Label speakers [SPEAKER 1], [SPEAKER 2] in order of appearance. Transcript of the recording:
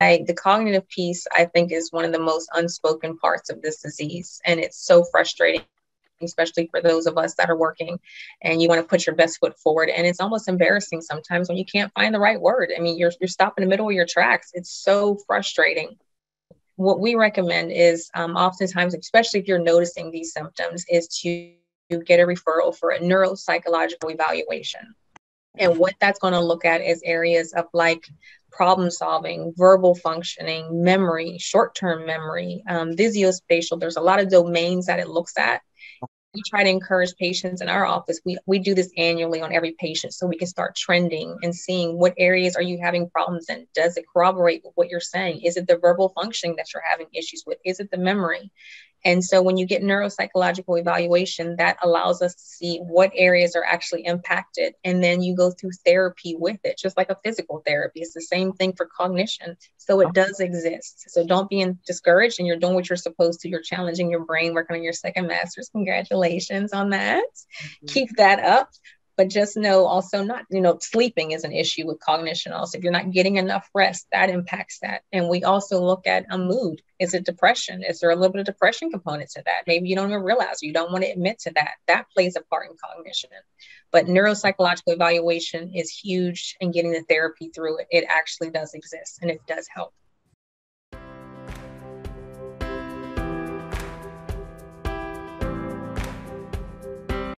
[SPEAKER 1] I, the cognitive piece, I think, is one of the most unspoken parts of this disease. And it's so frustrating, especially for those of us that are working and you want to put your best foot forward. And it's almost embarrassing sometimes when you can't find the right word. I mean, you're, you're stopping in the middle of your tracks. It's so frustrating. What we recommend is um, oftentimes, especially if you're noticing these symptoms, is to get a referral for a neuropsychological evaluation. And what that's going to look at is areas of like problem solving, verbal functioning, memory, short term memory, um, visuospatial. There's a lot of domains that it looks at. We try to encourage patients in our office. We, we do this annually on every patient so we can start trending and seeing what areas are you having problems in. Does it corroborate with what you're saying? Is it the verbal functioning that you're having issues with? Is it the memory? And so when you get neuropsychological evaluation, that allows us to see what areas are actually impacted. And then you go through therapy with it, just like a physical therapy. It's the same thing for cognition. So it does exist. So don't be discouraged and you're doing what you're supposed to. You're challenging your brain, working on your second master's. Congratulations on that. Mm-hmm. Keep that up but just know also not you know sleeping is an issue with cognition also. If you're not getting enough rest that impacts that. And we also look at a mood. Is it depression? Is there a little bit of depression component to that? Maybe you don't even realize you don't want to admit to that. That plays a part in cognition. But neuropsychological evaluation is huge and getting the therapy through it. It actually does exist and it does help